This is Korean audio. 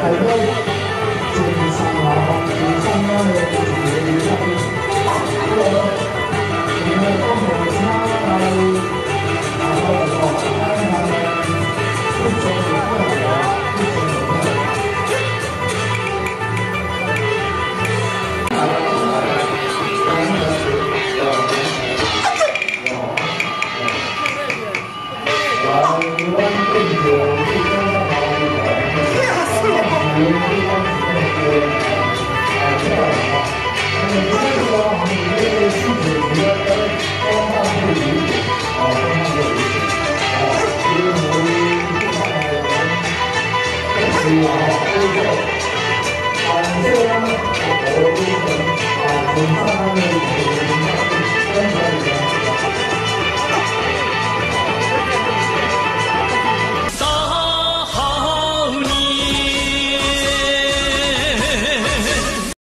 발표 지금 이상과 그 청년을 준비를 하고 있고 오늘 또 무슨 말을 Thank you. 我们对方指的是啊，啊，校长啊，你们这个啊，你们这个素质，你们在方方面面啊，方方面面啊，因为我们各方面啊，都是啊，都是。